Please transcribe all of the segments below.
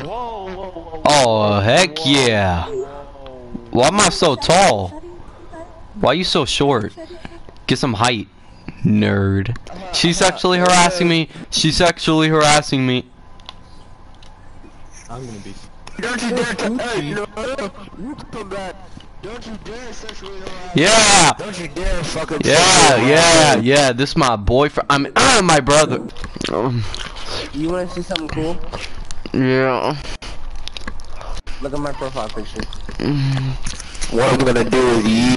Whoa, whoa, whoa. Oh, heck yeah. Why am I so tall? Why are you so short? Get some height, nerd. She's sexually harassing me. She's sexually harassing me. I'm gonna be. Don't you dare come hey, no, you come back. Don't you dare sexually harass. Yeah, Don't you dare fucking yeah, sexually yeah, harass. yeah. This my boyfriend. I'm uh, my brother. Um, You wanna see something cool? Yeah. Look at my profile picture. What I'm gonna do is you.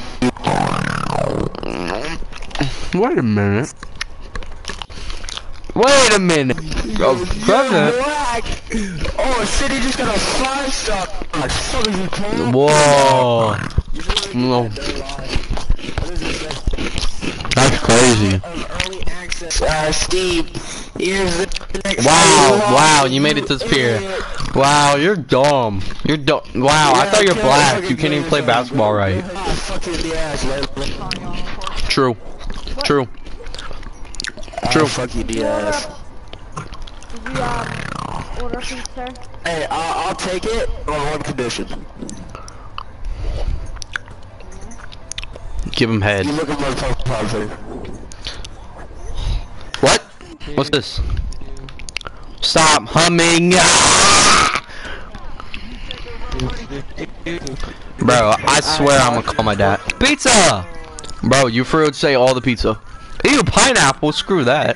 Wait a minute. Wait a minute. Oh, brother. Black. Oh shit, he just got a five star. Fuck is you playing? Whoa. No. That's crazy. Uh, Steve. Here's the next. Wow, wow, you made it disappear. Wow, you're dumb. You're dumb. Wow, I thought you're black. You can't even play basketball right. Fuck you in the ass, man. True. True. True. Fuck you ass. Did you order pizza? Hey, I'll, I'll take it on one condition. Give him head. You look at my profile thing. What? What's this? Stop humming. Bro, I swear I'm gonna call my dad. Pizza! Bro, you for real say all the pizza. Ew, pineapple, screw that.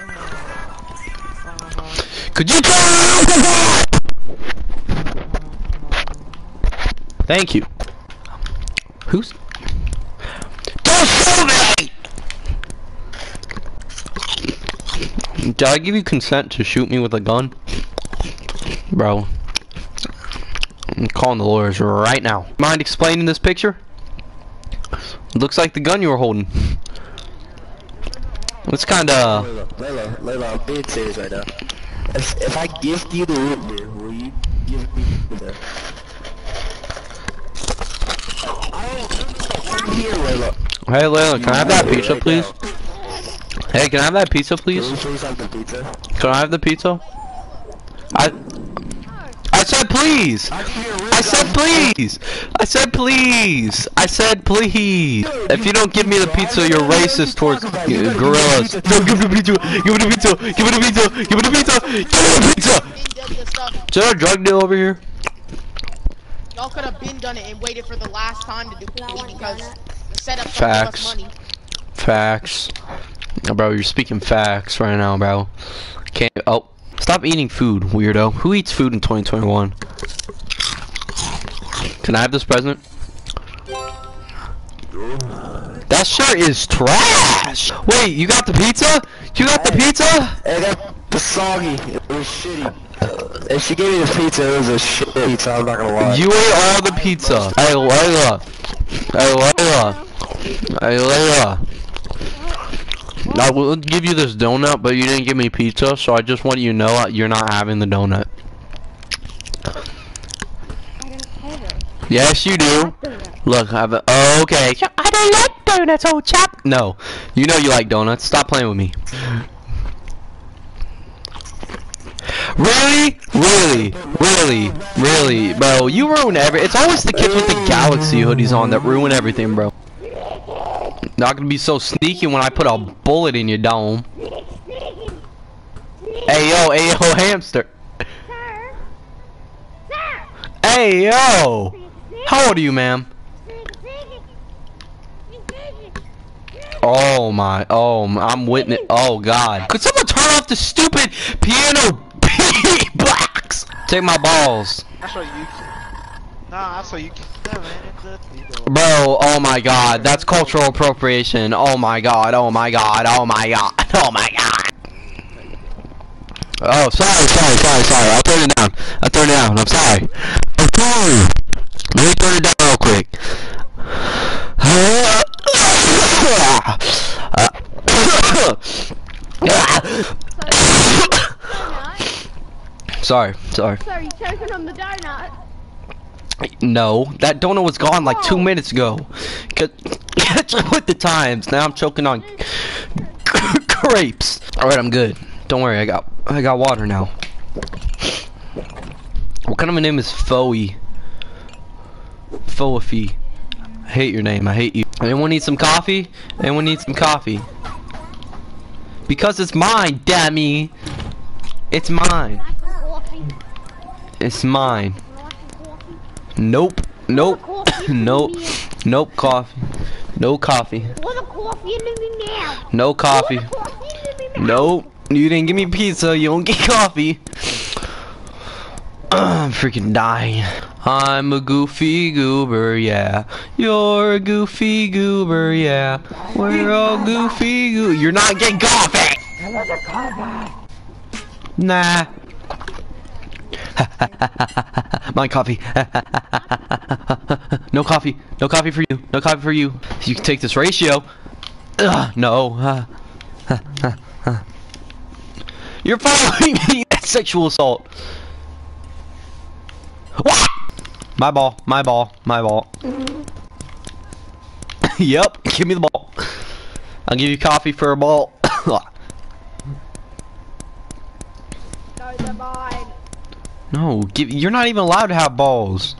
Could you Thank you. Who's Don't shoot me! Did I give you consent to shoot me with a gun? Bro. I'm calling the lawyers right now. Mind explaining this picture? Looks like the gun you were holding. It's kinda... Layla, Layla, Layla, I'm being serious right now. If, if I gift you the root beer, will you give me the... I'm here, Layla. Hey Layla, can I have that pizza please? Hey, can I have that pizza please? Can please have the pizza? Can I have the pizza? I... I said please! I I said please! I said please! I said please! If you don't give me the pizza, you're racist towards gorillas. No, give me the pizza! Give me the pizza! Give me the pizza! Give me the pizza! Give me the pizza! Been done this stuff. Is there a drug deal over here? Y'all could have been done it and waited for the last time to do it because the setup Facts. us money. Facts. Bro, you're speaking facts right now, bro. Can't. Oh, stop eating food, weirdo. Who eats food in 2021? Can I have this present? That shirt is trash. Wait, you got the pizza? You got the pizza? I got the soggy. It was shitty. If she gave me the pizza, it was a shit pizza, I'm not gonna lie. You ate all the pizza. Hey, Layla. Hey, Layla. Hey, Layla. I will give you this donut, but you didn't give me pizza, so I just want you to know uh, you're not having the donut. I didn't pay. Yes, you do. Look, I have a. Oh, okay. I don't like donuts, old chap. No, you know you like donuts. Stop playing with me. Really, really, really, really, bro. You ruin every. It's always the kids with the Galaxy hoodies on that ruin everything, bro. Not gonna be so sneaky when I put a bullet in your dome. Hey yo, hey yo, hamster. Hey yo. How old are you, ma'am? Oh my, oh, I'm witness. Oh god. Could someone turn off the stupid piano box? Take my balls. That's what you. Nah, that's what you. Bro, oh my god, that's cultural appropriation. Oh my god, oh my god, oh my god, oh my god. Oh, sorry, sorry, sorry, sorry. I'll turn it down. I'll turn it down. I'm sorry. I'm sorry. Let me turn it down real quick. sorry, sorry. Sir, you choking on the donut? No, that donut was gone like two oh. minutes ago. Catch up with the times. Now I'm choking on grapes. All right, I'm good. Don't worry, I got I got water now. What kind of a name is Foey? Foefy. I hate your name. I hate you. Anyone need some coffee? Anyone need some coffee? Because it's mine, dammy. It's mine. Want some coffee? It's mine. Want some coffee? Nope. Nope. Nope. Nope. Coffee. No coffee. Want a coffee in me now? No coffee. Want a coffee in me now? Nope. You didn't give me pizza. You don't get coffee. I'm freaking dying. I'm a goofy goober, yeah. You're a goofy goober, yeah. We're all goofy goo. You're not getting coffee. Nah. My coffee. no coffee. No coffee for you. No coffee for you. You can take this ratio. Ugh, no. You're following me. That's sexual assault. What? My ball. My ball. My ball. yep. Give me the ball. I'll give you coffee for a ball. No, they're mine. No, give, you're not even allowed to have balls.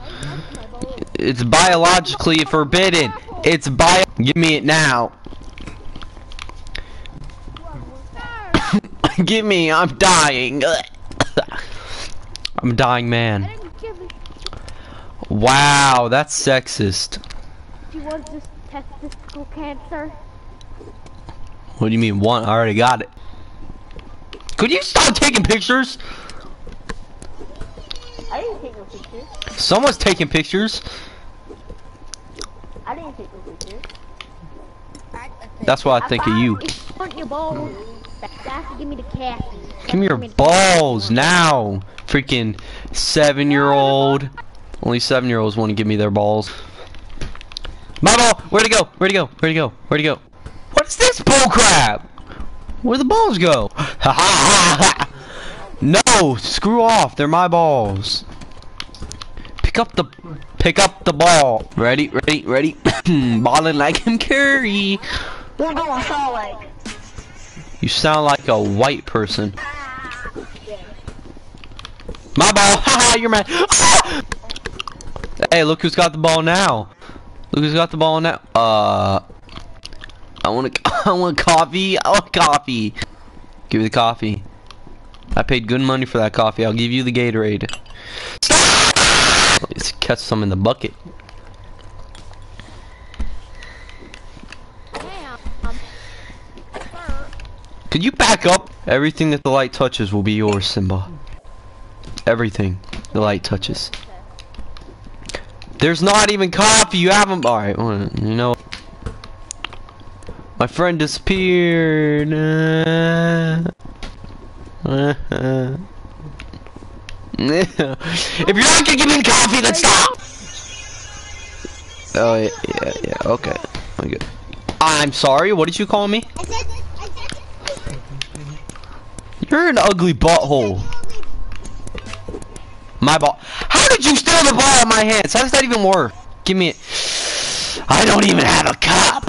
It's biologically forbidden. It's bio. Give me it now. Give me. I'm dying. I'm a dying man. didn't give it. Wow, that's sexist. Do you want this testicle cancer? What do you mean one? I already got it. Could you stop taking pictures? I didn't take no pictures. Someone's taking pictures. I didn't take no pictures. That's why I think of you. If you your balls, you give me the caffeine. Give me your balls now. Freaking seven year old. Only seven year olds want to give me their balls. My ball! Where'd it go? Where'd it go? Where'd it go? Where'd it go? What is this bullcrap? Where'd the balls go? Ha ha ha ha! No! Screw off! They're my balls. Pick up the pick up the ball. Ready, ready, ready. Balling like him Curry. What do I sound like? You sound like a white person. My ball. Haha, you're mad. Hey, look who's got the ball now. Look who's got the ball now. Uh, I want a, I want coffee. I want coffee. Give me the coffee. I paid good money for that coffee. I'll give you the Gatorade. Stop! Let's catch some in the bucket. Could you back up? Everything that the light touches will be yours, Simba. Everything the light touches. There's not even coffee. You haven't. All right. You know. My friend disappeared. Uh, if you're not gonna give me coffee, then stop. Oh yeah, yeah, yeah. Okay. I'm good. I'm sorry. What did you call me? You're an ugly butthole. My ball. How did you steal the ball out of my hands? How does that even work? Give me it. I don't even have a cup.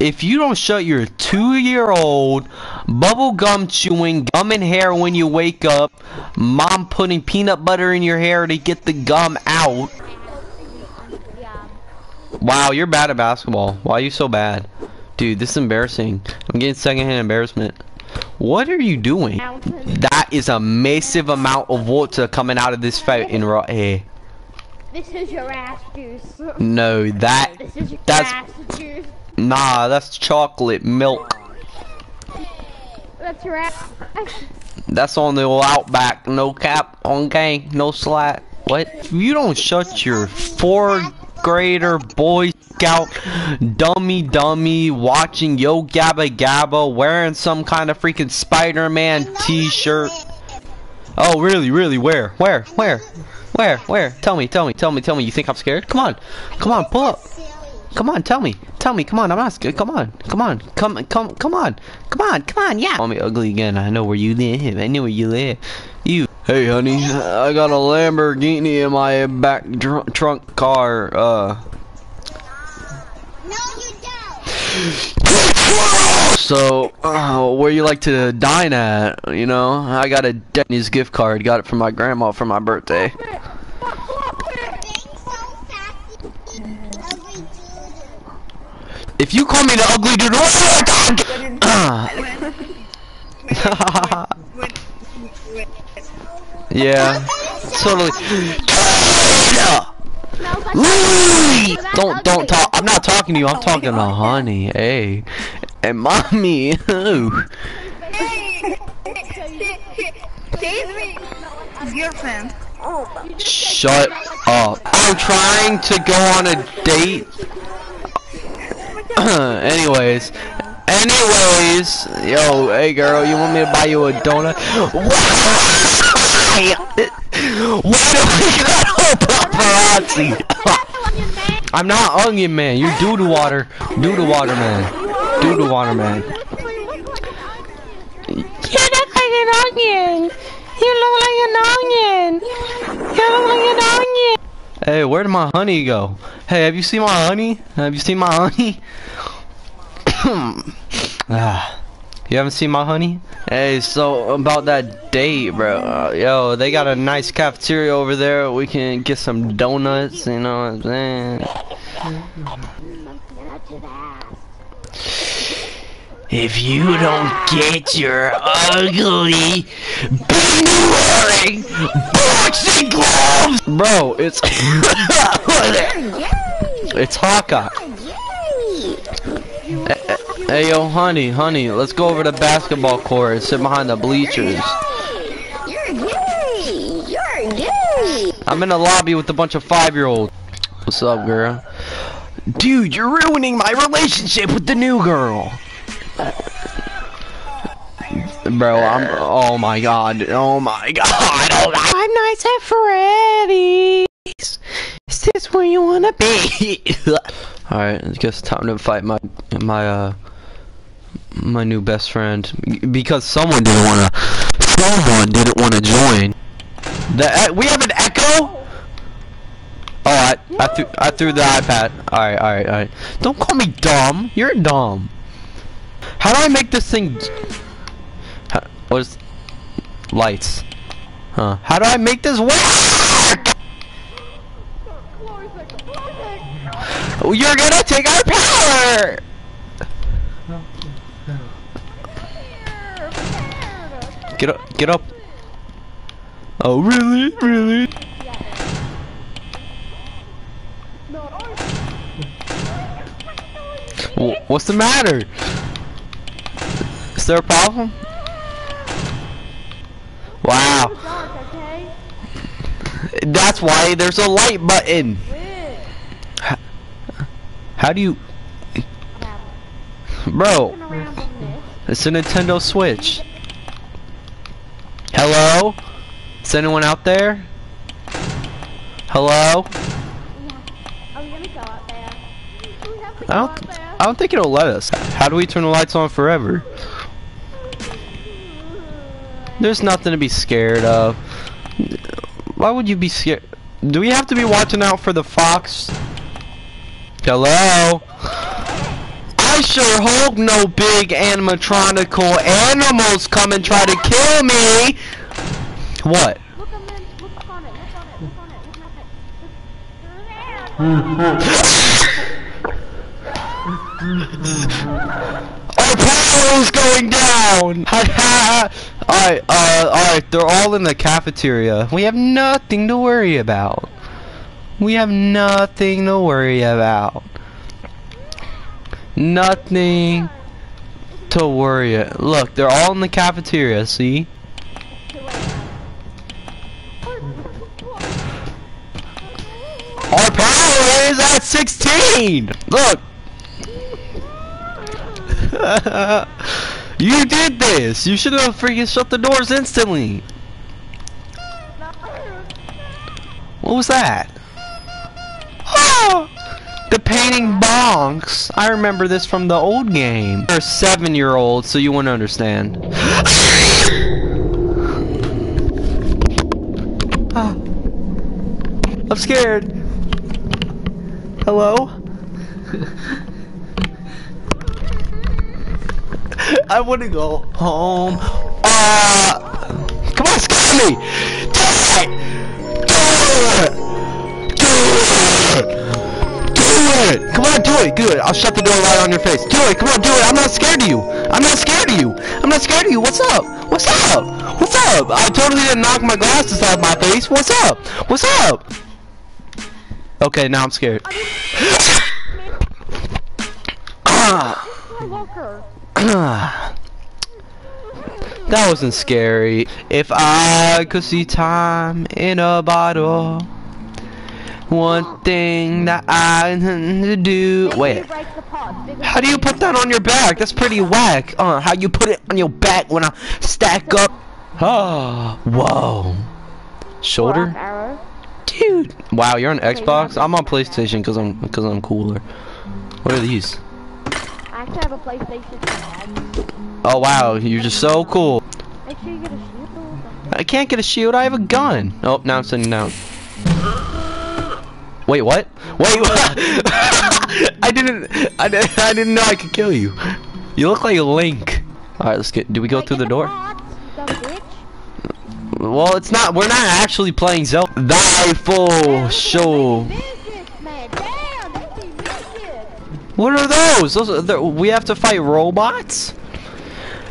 If you don't shut your two-year-old bubblegum chewing gum and hair when you wake up, mom putting peanut butter in your hair to get the gum out. Wow, you're bad at basketball. Why are you so bad? Dude, this is embarrassing. I'm getting secondhand embarrassment. What are you doing? That is a massive amount of water coming out of this fountain right here. This is your ass juice. No, that This is your That's- ass juice. Nah, that's chocolate milk. That's. That's on the Outback. No cap, on okay, no slack. What? You don't shut your four grader boy scout dummy dummy watching Yo Gabba Gabba wearing some kind of freaking Spider-Man t-shirt. Oh really, really, where? Where? Where? Where? Where? Tell me, tell me, tell me, tell me. You think I'm scared? Come on. Come on, pull up. Come on, tell me. Tell me, come on, I'm asking. scared. Come on. Come on. Come come come on. Come on, come on, yeah. Call me ugly again. I know where you live. I know where you live. You Hey honey, I got a Lamborghini in my back dr trunk car. Uh No, you don't. So, uh, where you like to dine at? You know, I got a Denny's gift card. Got it from my grandma for my birthday. If you call me the ugly dude, yeah, totally. Don't don't talk. I'm not talking to you. I'm talking to honey. Hey, and mommy. Ooh. girlfriend. Shut up. I'm trying to go on a date. anyways. Anyways. Yo, hey girl, you want me to buy you a donut? Why? Why do we got paparazzi? I'm not onion man. You're doo doo water. Doo doo water man. Doo doo water man. You look like an onion. You look like an onion. You look like an onion. Hey, where did my honey go? Hey, have you seen my honey? Have you seen my honey? ah, you haven't seen my honey? Hey, so about that date, bro. Uh, yo, they got a nice cafeteria over there. We can get some donuts. You know what I'm saying? If you don't get your ugly, been wearing boxing gloves, bro, it's it's Hawkeye. Hey, eh, eh, hey, yo, honey, honey, let's go over to the basketball court and sit behind the bleachers. You're gay. You're gay. I'm in a lobby with a bunch of five-year-olds. What's up, girl? Dude, you're ruining my relationship with the new girl. Bro, I'm. Oh my god. Oh my god. Oh my, I'm nice at Freddy's. Is this where you wanna be? Alright, I guess time to fight my my uh my new best friend because someone didn't wanna someone didn't wanna join. The we have an echo. Oh, I I threw I threw the iPad. All right, all right, all right. Don't call me dumb. You're dumb. How do I make this thing? What is lights? Huh? How do I make this work? You're gonna take our power. Get up! Get up! Oh really? Really? What's the matter? Is there a problem? Wow. That's why there's a light button. H- How do you... Bro, it's a Nintendo Switch. Hello? Is anyone out there? Hello? I don't, I don't think it'll let us. How do we turn the lights on forever? There's nothing to be scared of. Why would you be scared? Do we have to be watching out for the fox? Hello? I sure hope no big animatronical animals come and try to kill me! What? Our power is going down! alright, uh, alright, they're all in the cafeteria. We have nothing to worry about. We have nothing to worry about. Nothing to worry. Look, they're all in the cafeteria, see? Our power is at 16! Look! you did this! You should have freaking shut the doors instantly! What was that? Oh! The painting bonks! I remember this from the old game. You're a seven year old, so you wouldn't understand. Ah. I'm scared. Hello? I want to go home. Uh, come on, scare me. Do it. Do it. Do it. Do it! Come on, do it. Do it. I'll shut the door right on your face. Do it. Come on, do it. I'm not scared of you. I'm not scared of you. I'm not scared of you. What's up? What's up? What's up? I totally didn't knock my glasses out of my face. What's up? What's up? Okay, now I'm scared. Ah. That wasn't scary. If I could see time in a bottle, one thing that I to do. Wait, Break the pot. Big how do you put that on your back? That's pretty whack. Uh, how you put it on your back when I stack up? Oh, whoa. Shoulder, dude. Wow, you're on Xbox. I'm on PlayStation because I'm because I'm cooler. What are these? Actually have a PlayStation 5. Oh wow, you're just so cool. Make sure you get a shield. I can't get a shield. I have a gun. Oh, now I'm sitting down. Wait, what? Wait, what? I didn't. I, di- I didn't know I could kill you. You look like a Link. All right, let's get. Do we go through the door? Well, it's not. We're not actually playing Zelda. Thy full show. What are those? Those. Are, they're- we have to fight robots.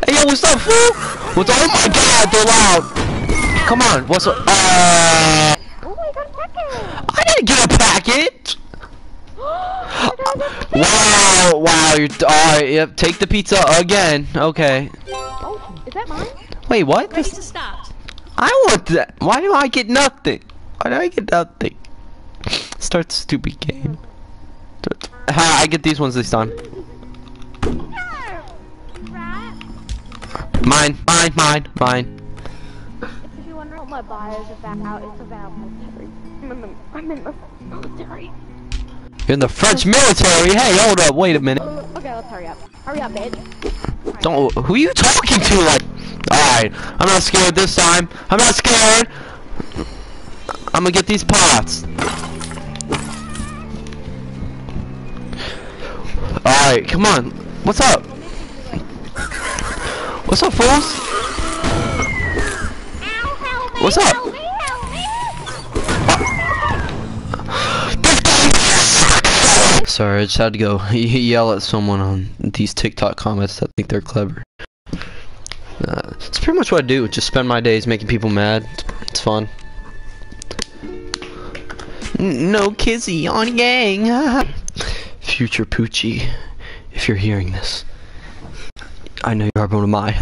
Hey, yo, what's up, fool? What's? Oh my God, they're loud. Come on. What's up? Uh, Oh, I got a package. I didn't get a package. Wow, wow, you're alright, yep, take the pizza again. Okay. Oh, is that mine? Wait, what? Ready to. I want that. Why do I get nothing? Why do I get nothing? Start the stupid game. Start- Ha, I get these ones this time. Mine, mine, mine, mine. If you wonder what my bio is about, it's about military. I'm in the, I'm in the military. You're in the French military. Hey, hold up, wait a minute. Okay, let's hurry up. Hurry up, bitch. Don't. Who are you talking to? Like, all right, I'm not scared this time. I'm not scared. I'm gonna get these pots. All right, come on. What's up? What's up, fools? What's up? Sorry, I just had to go yell at someone on these TikTok comments that think they're clever. Uh, it's pretty much what I do. Just spend my days making people mad. It's fun. No kizzy on gang. Future Pucci, if you're hearing this, I know you are one of mine.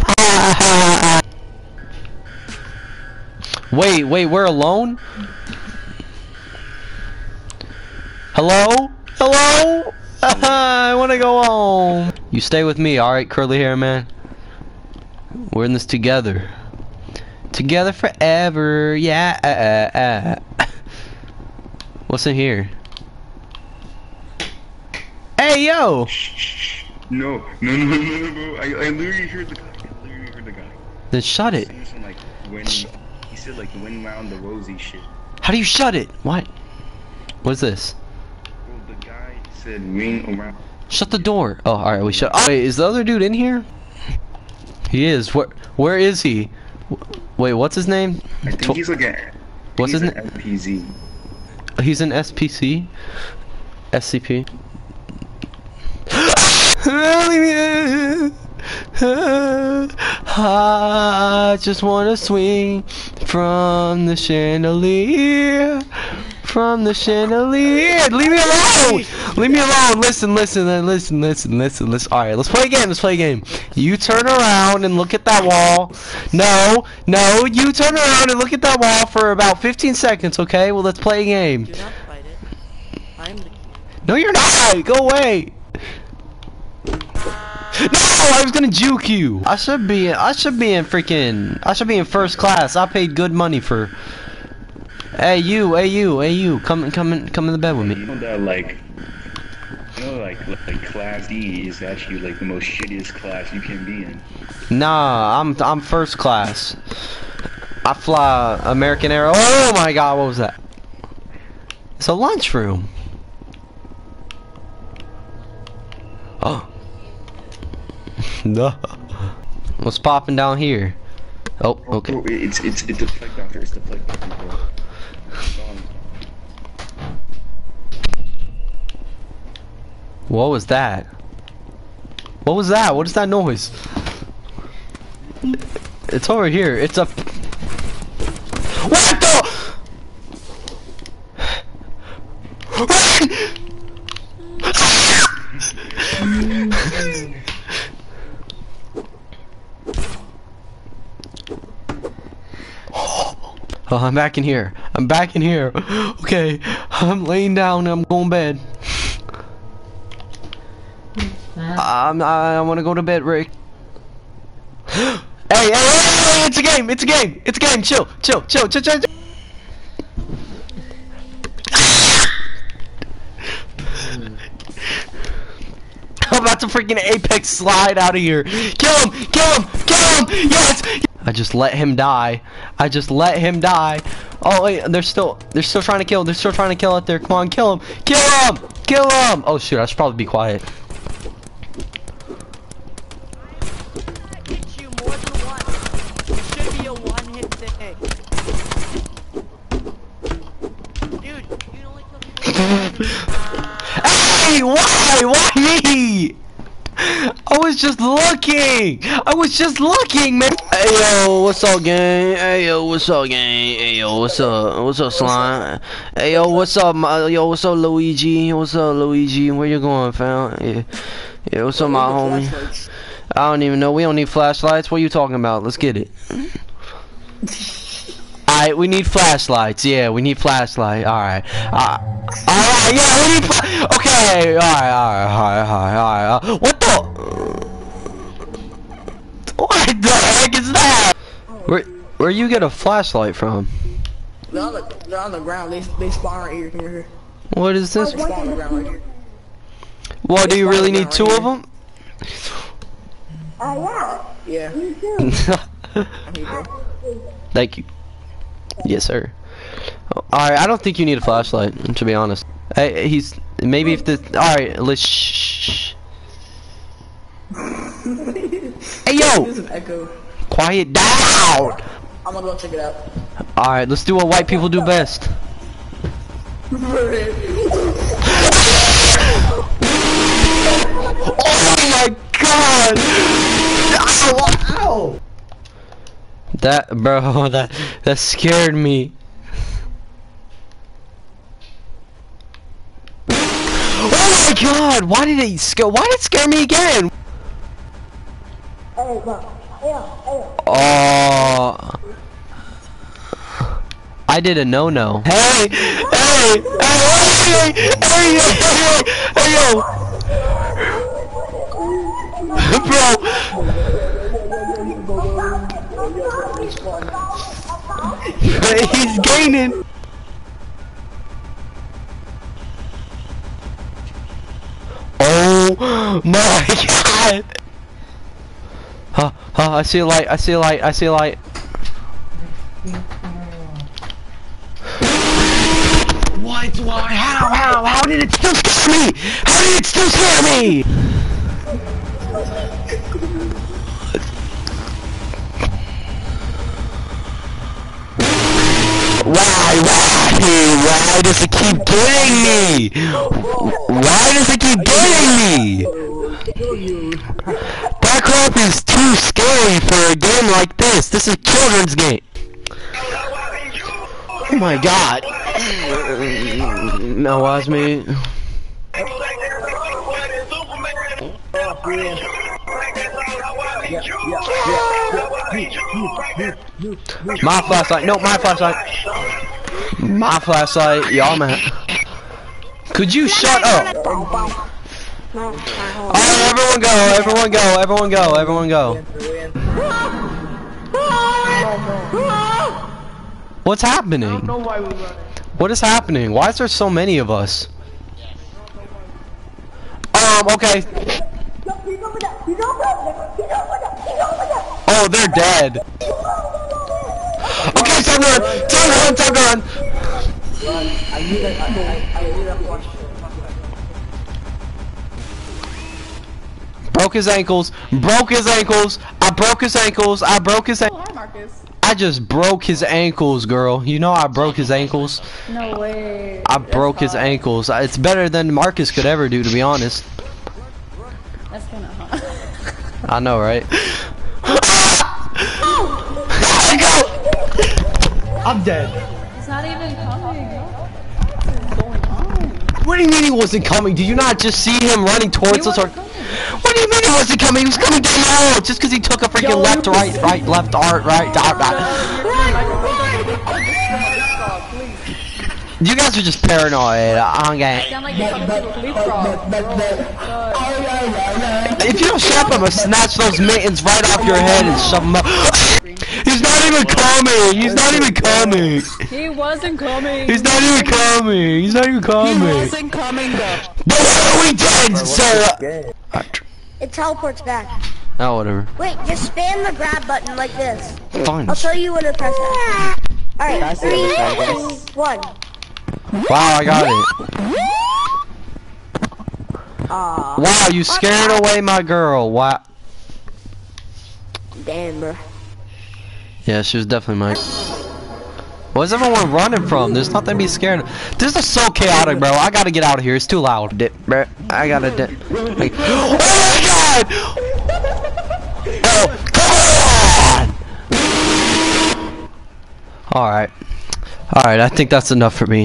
wait, wait, we're alone? Hello? Hello? I want to go home. You stay with me, alright, curly hair man? We're in this together. Together forever, yeah. What's in here? Hey, yo! No, no, no, no, no, no. I, I literally heard the guy. I literally heard the guy. Then shut it. Like when he said like when round the rosy shit. How do you shut it? What? What's this? Well, the guy said ring around. Shut the door. Oh, alright, we shut. Oh, wait, is the other dude in here? He is. Where? Where is he? Wait, what's his name? I think Tw- he's like a. What's he's his an LPZ. He's an SPC? SCP? I just wanna swing from the chandelier. From the chandelier. Leave me alone! Leave me alone! Listen, listen, listen, listen, listen, listen. Alright, let's play a game, let's play a game. You turn around and look at that wall. No, no, you turn around and look at that wall for about 15 seconds, okay? Well, let's play a game. Do not fight it. I'm the No, you're not. Go away. No, I was gonna juke you. I should be. I should be in freaking. I should be in first class. I paid good money for. Hey you, hey you, hey you. Come, come, in, come in the bed with me. You me. know that like. You know like like class D is actually like the most shittiest class you can be in. Nah, I'm, I'm first class. I fly American Air. Oh my God, what was that? It's a lunchroom. Oh. No. What's popping down here? Oh, okay. Oh, bro, it's it's it's the plague doctor. It's the plague doctor, bro. What was that? What was that? What is that noise? It's over here. It's a. What the? Oh, I'm back in here. I'm back in here. Okay, I'm laying down. I'm going to bed. I'm, I, I want to go to bed, Rick. hey, hey, hey, hey, it's a game. It's a game. It's a game. Chill, chill, chill, chill, chill. chill. I'm about to freaking apex slide out of here. Kill him! Kill him! Kill him! Yes! I just let him die. I just let him die. Oh wait, they're still they're still trying to kill. They're still trying to kill out there. Come on, kill him! Kill him! Kill him! Oh shoot, I should probably be quiet. Hit you more than once. It should be a one-hit thing. Dude, you can only kill people. Hey, why? Why me? I was just looking. I was just looking, man. Hey yo, what's up, gang? Hey yo, what's up, gang? Hey yo, what's up? What's up, slime? Hey yo, what's up, my, yo? What's up, Luigi? What's up, Luigi? Where you going, fam? Yeah, yeah. What's up, my homie? I don't even know. We don't need flashlights. What are you talking about? Let's get it. Alright, we need flashlights. Yeah, we need flashlight. Alright. Uh, alright, yeah, we need fla- Okay, alright, alright, alright, alright, alright. Uh, what the? What the heck is that? Where, where you get a flashlight from? They're on the, they're on the ground. They, they spawn right here. Come here. What is this? They spawn on the ground right here. What, do you really need two of them? Oh Yeah. Thank you. Yes, sir. Alright, I don't think you need a flashlight, to be honest. Hey, he's maybe if the alright, let's shh. Hey yo, echo. quiet down. I'm gonna go check it out. Alright, let's do what white people do best. Oh my god! Ow. That bro, that that scared me. Oh my god! Why did it scare? Why did it scare me again? Oh. I did a no-no. Hey! Hey! Hey! Hey! Hey! Hey! Hey! Yo! Bro! He's gaining! Oh my god! Huh, huh, I see a light, I see a light, I see a light. What? Why? How? How? How did it still scare me? How did it still scare me? Why? Why? Why does it keep getting me? Why does it keep getting me? That crap is too scary for a game like this. This is a children's game. Oh my god. No, was me. My flashlight. No, my flashlight. My flashlight. Y'all man. Could you shut up? Alright, everyone go, everyone go, everyone go, everyone go. What's happening? What is happening? Why is there so many of us? Um, okay. Oh, they're dead. Okay, time to run, time to run, time to run. Broke his ankles, broke his ankles. I broke his ankles. I broke his. An- Hi, Marcus. I just broke his ankles, girl. You know I broke his ankles. No way. I broke his ankles. It's better than Marcus could ever do, to be honest. That's kind of hot. I know, right? I'm dead. It's not even coming. What's going on? What do you mean he wasn't coming? Did you not just see him running towards us? Or coming. what do you mean he wasn't coming? He was coming down the road just because he took a freaking Yo, left, you right, right, left, art, right, dot, dot. You guys are just paranoid. I'm gay. Sound like you're coming to a leapfrog. If you don't shut up, I'm gonna snatch those mittens right off your head and shove them up. He's not even coming. He's not even coming. He wasn't coming. He's not even coming. He's not even coming. He wasn't coming though. But what are we dead, sir? Uh, it teleports back. Oh, whatever. Wait, just spam the grab button like this. Fine. I'll tell you when to press it. Alright, That's it, three, that's two, one. Wow, I got it. Wow, you scared away my girl. Wow. Damn, bro. Yeah, she was definitely mine. What's everyone running from? There's nothing to be scared of. This is so chaotic, bro. I gotta get out of here. It's too loud. Dip, bro. I gotta dip. Like, oh my god! Come on! Alright. Alright, I think that's enough for me.